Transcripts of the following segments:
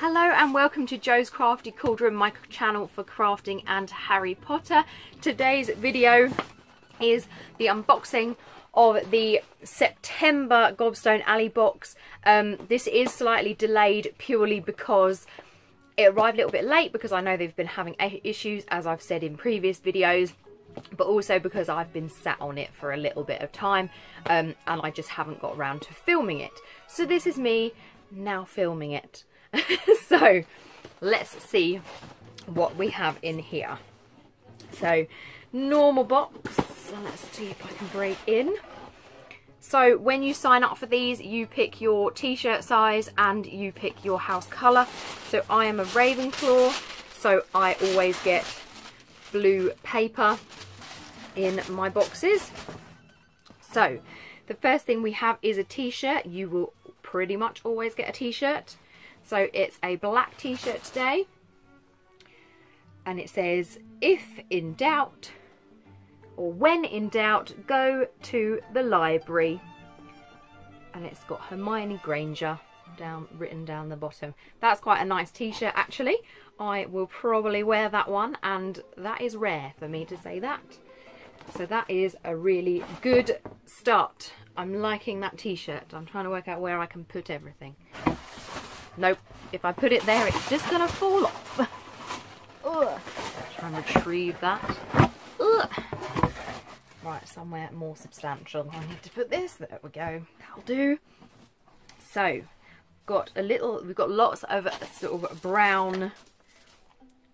Hello and welcome to Jo's Crafty Cauldron, my channel for crafting and Harry Potter. Today's video is the unboxing of the September Gobstone Alley box. Um, this is slightly delayed purely because it arrived a little bit late because I know they've been having issues as I've said in previous videos but also because I've been sat on it for a little bit of time um, and I just haven't got around to filming it. So this is me now filming it. so let's see what we have in here. So normal box, let's see if I can break in. So when you sign up for these, you pick your t-shirt size and you pick your house colour. So I am a Ravenclaw, so I always get blue paper in my boxes. So the first thing we have is a t-shirt. You will pretty much always get a t-shirt. So it's a black t-shirt today. And it says, if in doubt, or when in doubt, go to the library. And it's got Hermione Granger down written down the bottom. That's quite a nice t-shirt actually. I will probably wear that one and that is rare for me to say that. So that is a really good start. I'm liking that t-shirt. I'm trying to work out where I can put everything. Nope. If I put it there, it's just going to fall off. Ugh. Try and retrieve that. Ugh. Right, somewhere more substantial. I need to put this. There we go. That'll do. So, got a little, we've got lots of sort of brown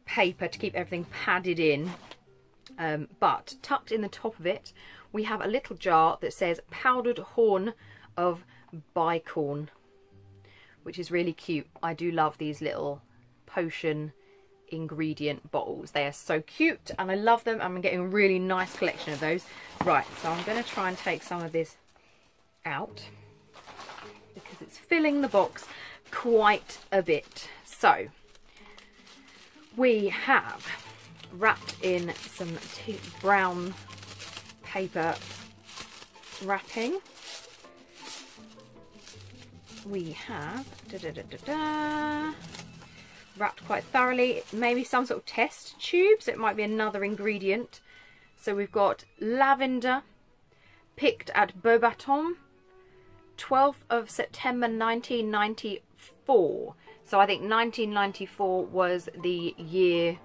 paper to keep everything padded in. Um, but tucked in the top of it, we have a little jar that says powdered horn of bicorn which is really cute. I do love these little potion ingredient bottles. They are so cute and I love them. I'm getting a really nice collection of those. Right, so I'm going to try and take some of this out because it's filling the box quite a bit. So, we have wrapped in some brown paper wrapping we have da, da, da, wrapped quite thoroughly. Maybe some sort of test tubes. it might be another ingredient. So we've got lavender, picked at Beauxbatons, 12th of September 1994. So I think 1994 was the year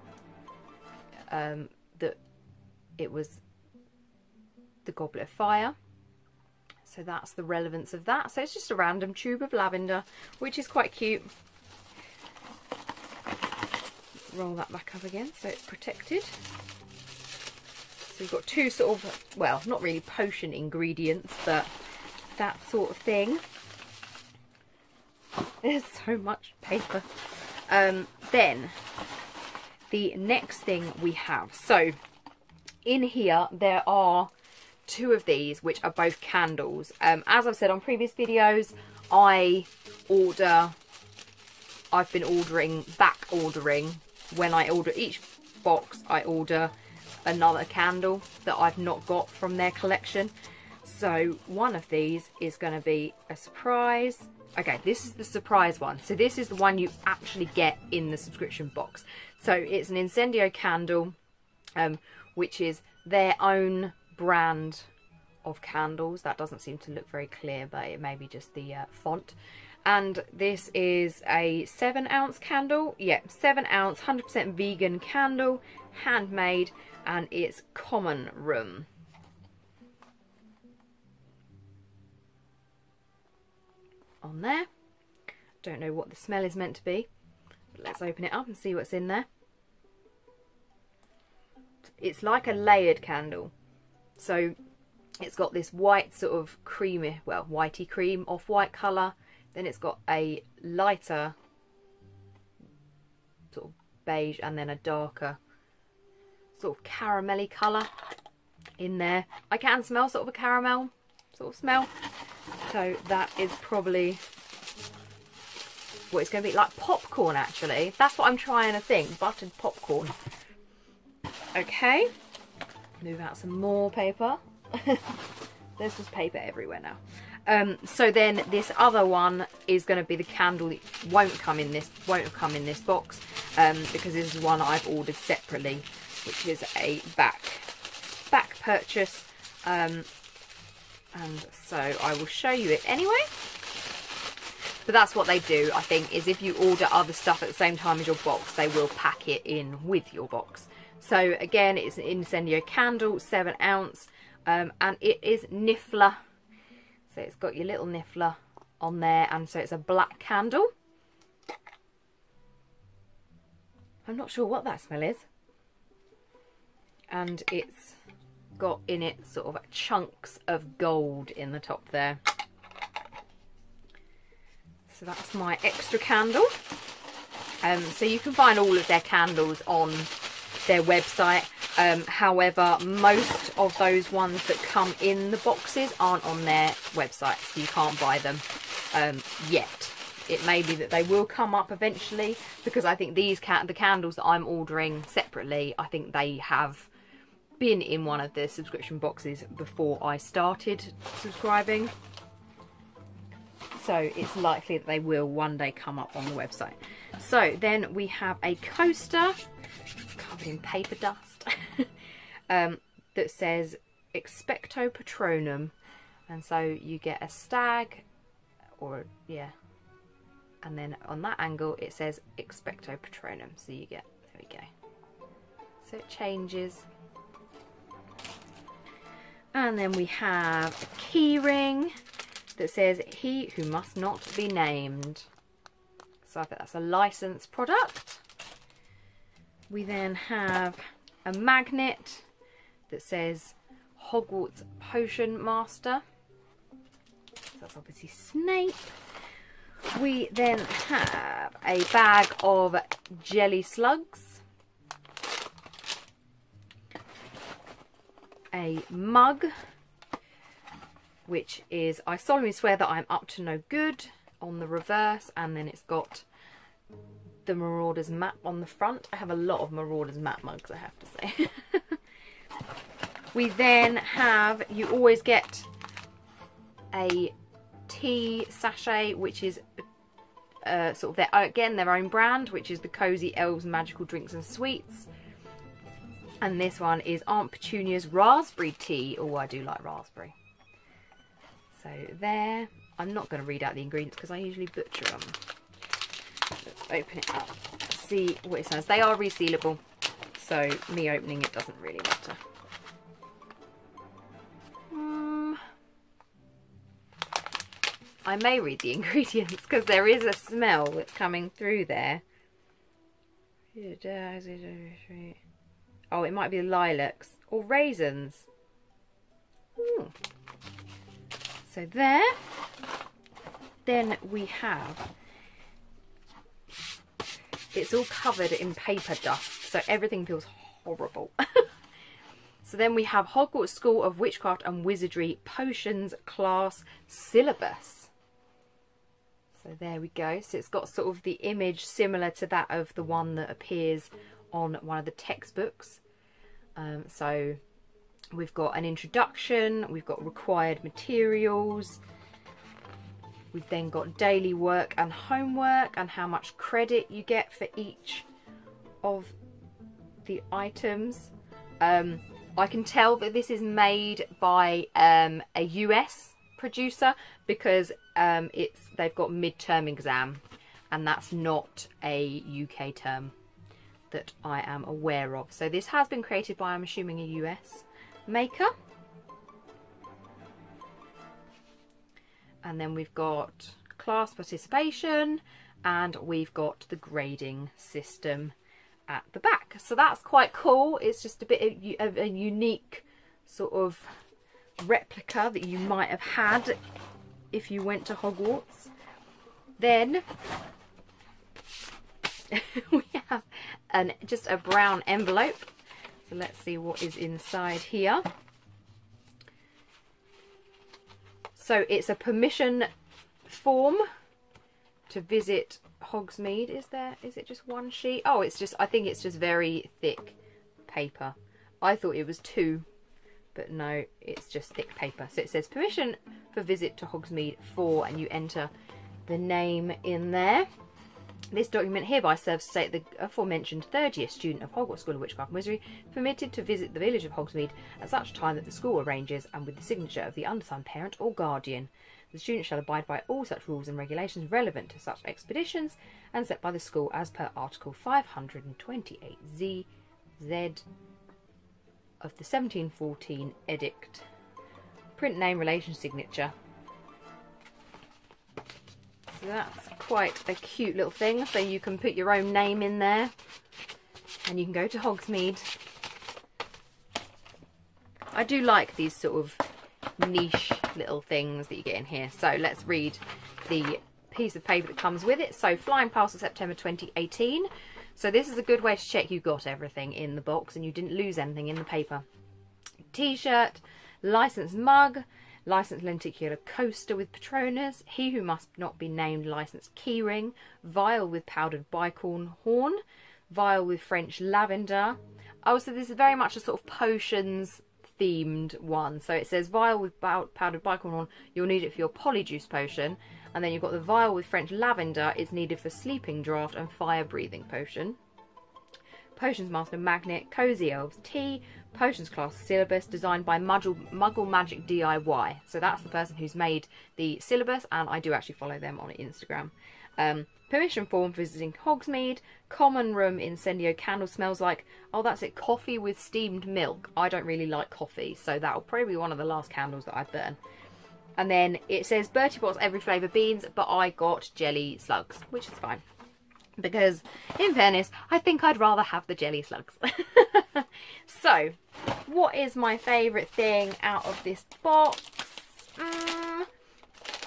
um, that it was the Goblet of Fire. So that's the relevance of that. So it's just a random tube of lavender, which is quite cute. Roll that back up again so it's protected. So we've got two sort of, well, not really potion ingredients, but that sort of thing. There's so much paper. Um, then, the next thing we have. So, in here there are two of these, which are both candles. Um, as I've said on previous videos, I order, I've been ordering, back ordering, when I order each box, I order another candle that I've not got from their collection. So one of these is going to be a surprise. Okay, this is the surprise one. So this is the one you actually get in the subscription box. So it's an Incendio candle, um, which is their own brand of candles. That doesn't seem to look very clear, but it may be just the uh, font. And this is a 7 ounce candle. Yeah, 7 ounce, 100% vegan candle, handmade, and it's common room. On there. Don't know what the smell is meant to be. Let's open it up and see what's in there. It's like a layered candle. So it's got this white sort of creamy, well, whitey cream, off-white colour. Then it's got a lighter sort of beige and then a darker sort of caramelly colour in there. I can smell sort of a caramel sort of smell. So that is probably what it's going to be like popcorn actually. That's what I'm trying to think, buttered popcorn. Okay, move out some more paper. there's just paper everywhere now. Um, so then this other one is going to be the candle that won't come in this won't come in this box um, because this is one I've ordered separately, which is a back back purchase. Um, and so I will show you it anyway. But that's what they do, I think, is if you order other stuff at the same time as your box, they will pack it in with your box. So again, it's an incendio candle, 7 ounce, um, and it is Niffler. So it's got your little Niffler on there, and so it's a black candle. I'm not sure what that smell is. And it's got in it sort of chunks of gold in the top there. So that's my extra candle. Um, so you can find all of their candles on their website. Um, however, most of those ones that come in the boxes aren't on their website, so you can't buy them um, yet. It may be that they will come up eventually because I think these ca the candles that I'm ordering separately, I think they have been in one of the subscription boxes before I started subscribing. So it's likely that they will one day come up on the website. So then we have a coaster. Covered in paper dust. um, that says Expecto Patronum. And so you get a stag or, yeah. And then on that angle it says Expecto Patronum. So you get, there we go. So it changes and then we have a key ring that says he who must not be named. So I think that's a licensed product. We then have a magnet that says Hogwarts Potion Master. That's obviously Snape. We then have a bag of jelly slugs. a mug, which is I solemnly swear that I'm up to no good on the reverse, and then it's got the Marauders map on the front. I have a lot of Marauders map mugs, I have to say. we then have, you always get a tea sachet, which is uh, sort of their, again, their own brand, which is the Cozy Elves Magical Drinks and Sweets. And this one is Aunt Petunia's raspberry tea. Oh, I do like raspberry. So there. I'm not going to read out the ingredients because I usually butcher them. Open it up. See what it says. They are resealable. So me opening it doesn't really matter. Um, I may read the ingredients because there is a smell that's coming through there. Oh, it might be lilacs or raisins. Ooh. So there. Then we have, it's all covered in paper dust, so everything feels horrible. so then we have Hogwarts School of Witchcraft and Wizardry Potions Class Syllabus. So there we go. So it's got sort of the image similar to that of the one that appears on one of the textbooks. Um, so we've got an introduction, we've got required materials, we've then got daily work and homework and how much credit you get for each of the items. Um, I can tell that this is made by um, a US producer because um, it's they've got midterm exam and that's not a UK term that I am aware of. So this has been created by, I'm assuming, a US maker. And then we've got class participation and we've got the grading system at the back. So that's quite cool. It's just a bit of a unique sort of replica that you might have had if you went to Hogwarts. Then we have an just a brown envelope. So let's see what is inside here. So it's a permission form to visit Hogsmeade. Is there, is it just one sheet? Oh, it's just, I think it's just very thick paper. I thought it was two but no, it's just thick paper. So it says permission for visit to Hogsmeade 4 and you enter the name in there. This document hereby serves to state the aforementioned third year student of Hogwarts School of Witchcraft and Wizardry permitted to visit the village of Hogsmeade at such time that the school arranges and with the signature of the undersigned parent or guardian. The student shall abide by all such rules and regulations relevant to such expeditions and set by the school as per Article 528Z Z of the 1714 Edict. Print name, relation, signature. So that's quite a cute little thing. So you can put your own name in there and you can go to Hogsmeade. I do like these sort of niche little things that you get in here. So let's read the piece of paper that comes with it. So Flying Parcel September 2018. So this is a good way to check you got everything in the box and you didn't lose anything in the paper. T-shirt, licensed mug, licensed lenticular coaster with Patronus, he who must not be named licensed keyring, vial with powdered bicorn horn, vial with French lavender. Oh, so this is very much a sort of potions themed one. So it says vial with powdered bicorn horn, you'll need it for your polyjuice potion. And then you've got the vial with French lavender, it's needed for sleeping draught and fire breathing potion. Potions Master Magnet, Cozy Elves Tea, Potions Class Syllabus designed by Muggle, Muggle Magic DIY. So that's the person who's made the syllabus and I do actually follow them on Instagram. Um, permission form visiting Hogsmeade. Common room incendio candle smells like, oh that's it, coffee with steamed milk. I don't really like coffee so that'll probably be one of the last candles that I burn. And then it says Bertie Bott's every flavour beans, but I got jelly slugs, which is fine. Because, in fairness, I think I'd rather have the jelly slugs. so, what is my favourite thing out of this box? Mm,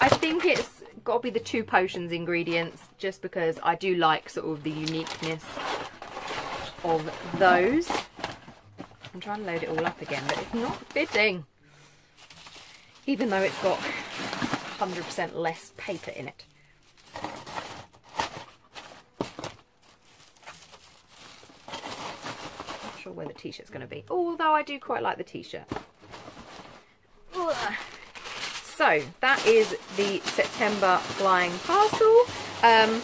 I think it's got to be the two potions ingredients, just because I do like sort of the uniqueness of those. I'm trying to load it all up again, but it's not fitting even though it's got 100% less paper in it. Not sure where the t-shirt's going to be, although I do quite like the t-shirt. So that is the September flying parcel. Um,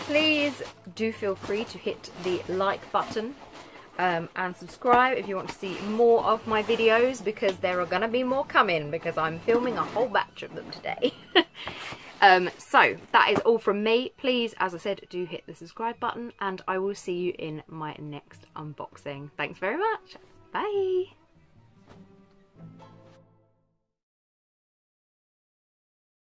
please do feel free to hit the like button um, and subscribe if you want to see more of my videos because there are going to be more coming because I'm filming a whole batch of them today. um, so that is all from me. Please, as I said, do hit the subscribe button and I will see you in my next unboxing. Thanks very much. Bye.